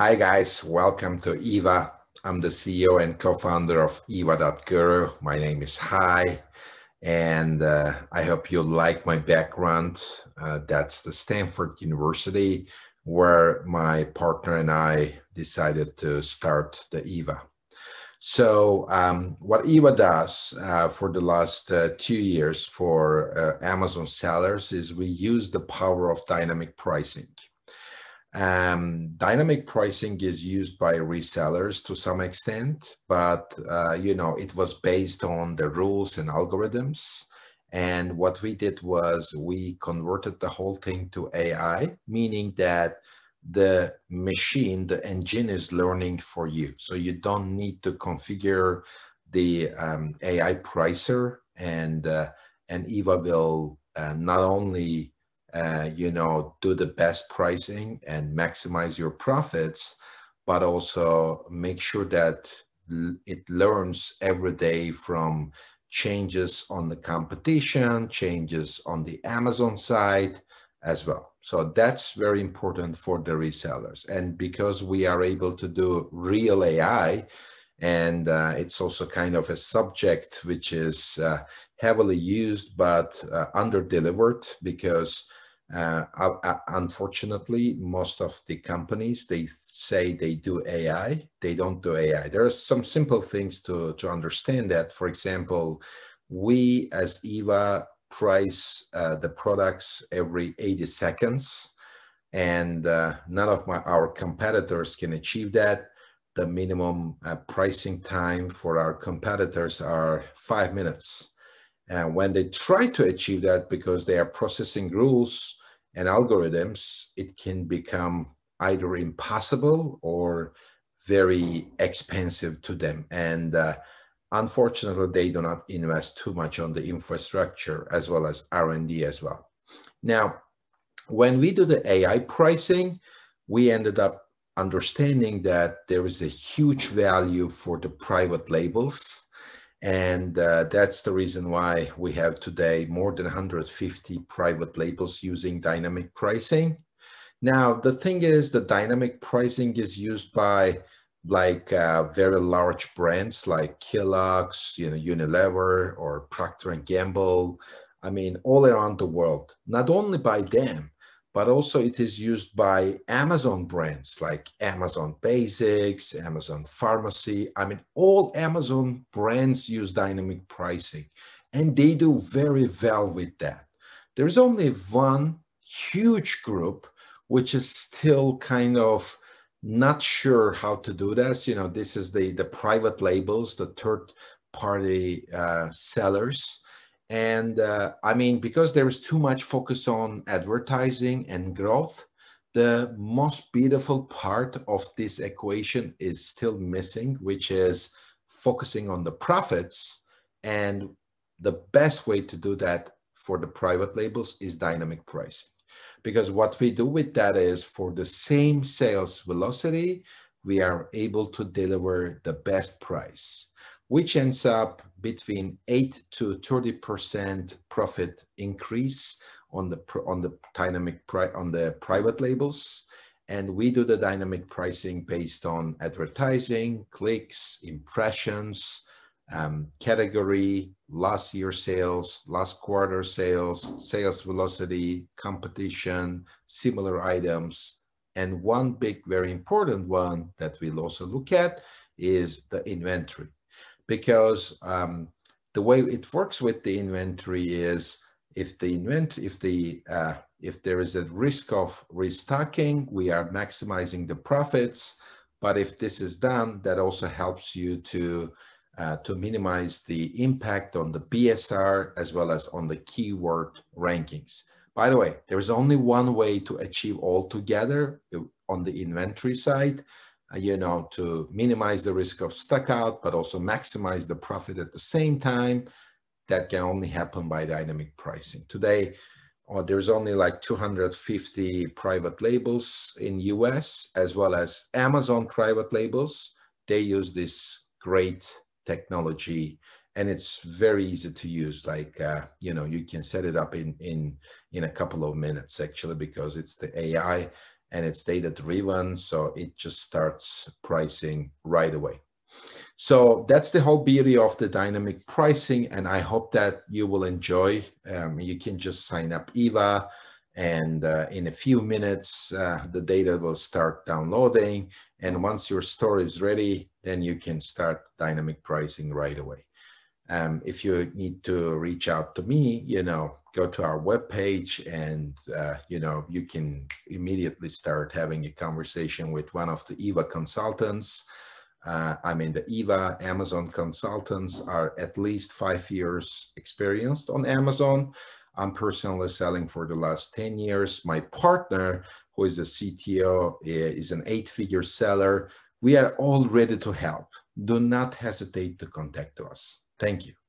Hi guys, welcome to EVA. I'm the CEO and co-founder of EVA.guru. My name is Hai, and uh, I hope you like my background. Uh, that's the Stanford University, where my partner and I decided to start the EVA. So um, what EVA does uh, for the last uh, two years for uh, Amazon sellers is we use the power of dynamic pricing. Um, dynamic pricing is used by resellers to some extent, but uh, you know it was based on the rules and algorithms. And what we did was we converted the whole thing to AI, meaning that the machine, the engine is learning for you. So you don't need to configure the um, AI pricer, and uh, and Eva will uh, not only uh, you know, do the best pricing and maximize your profits, but also make sure that it learns every day from changes on the competition, changes on the Amazon side as well. So that's very important for the resellers. And because we are able to do real AI, and uh, it's also kind of a subject which is uh, heavily used but uh, under delivered because uh, uh, unfortunately, most of the companies, they say they do AI, they don't do AI. There are some simple things to, to understand that. For example, we as EVA price uh, the products every 80 seconds and none of my our competitors can achieve that. The minimum uh, pricing time for our competitors are five minutes. And when they try to achieve that because they are processing rules and algorithms, it can become either impossible or very expensive to them. And uh, unfortunately, they do not invest too much on the infrastructure as well as R&D as well. Now, when we do the AI pricing, we ended up understanding that there is a huge value for the private labels and uh, that's the reason why we have today more than 150 private labels using dynamic pricing. Now, the thing is the dynamic pricing is used by like uh, very large brands like Kellogg's, you know, Unilever or Procter & Gamble. I mean, all around the world, not only by them, but also it is used by Amazon brands like Amazon Basics, Amazon Pharmacy. I mean, all Amazon brands use dynamic pricing and they do very well with that. There's only one huge group which is still kind of not sure how to do this. You know, this is the, the private labels, the third party uh, sellers and uh, I mean, because there is too much focus on advertising and growth, the most beautiful part of this equation is still missing, which is focusing on the profits. And the best way to do that for the private labels is dynamic pricing. Because what we do with that is for the same sales velocity, we are able to deliver the best price which ends up between 8 to 30% profit increase on the on the dynamic on the private labels. And we do the dynamic pricing based on advertising clicks impressions um, category last year sales last quarter sales sales velocity competition similar items. And one big very important one that we'll also look at is the inventory because um, the way it works with the inventory is if the invent if the uh, if there is a risk of restocking, we are maximizing the profits. But if this is done, that also helps you to uh, to minimize the impact on the BSR as well as on the keyword rankings. By the way, there is only one way to achieve all together uh, on the inventory side, you know, to minimize the risk of stuck out, but also maximize the profit at the same time. That can only happen by dynamic pricing. Today, uh, there's only like 250 private labels in US, as well as Amazon private labels. They use this great technology and it's very easy to use like uh, you know you can set it up in in in a couple of minutes actually because it's the ai and it's data driven. So it just starts pricing right away. So that's the whole beauty of the dynamic pricing. And I hope that you will enjoy. Um, you can just sign up Eva and uh, in a few minutes, uh, the data will start downloading. And once your store is ready, then you can start dynamic pricing right away. Um, if you need to reach out to me, you know, go to our webpage and, uh, you know, you can immediately start having a conversation with one of the EVA consultants. Uh, I mean, the EVA Amazon consultants are at least five years experienced on Amazon. I'm personally selling for the last 10 years. My partner, who is the CTO, is an eight figure seller. We are all ready to help. Do not hesitate to contact us. Thank you.